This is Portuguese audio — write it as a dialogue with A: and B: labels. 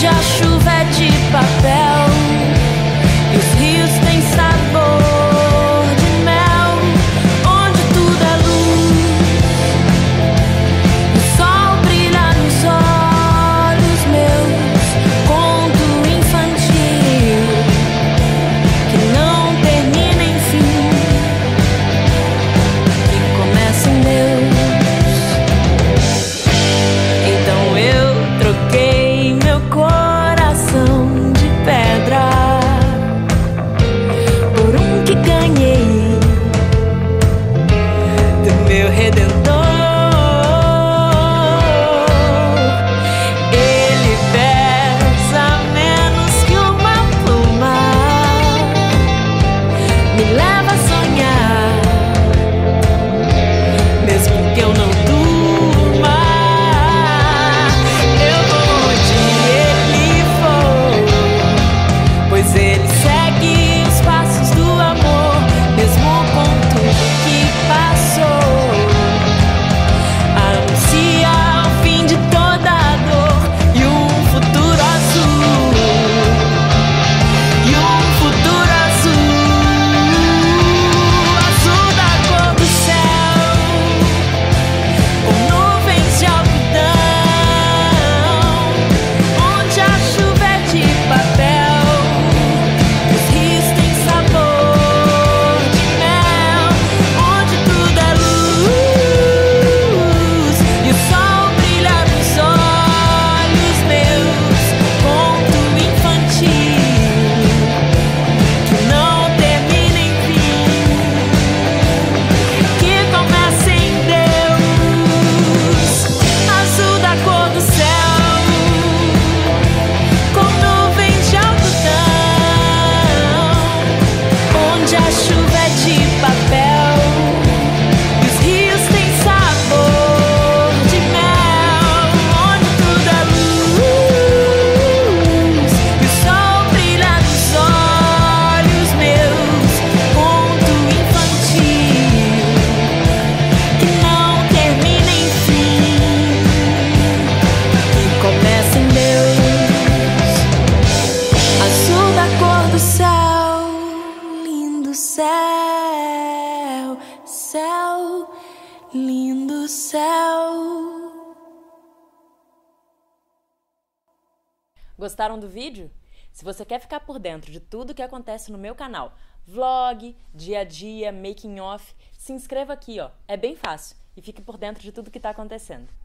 A: 家书 céu, céu, lindo céu.
B: Gostaram do vídeo? Se você quer ficar por dentro de tudo que acontece no meu canal, vlog, dia a dia, making off, se inscreva aqui, ó. É bem fácil e fique por dentro de tudo que está acontecendo.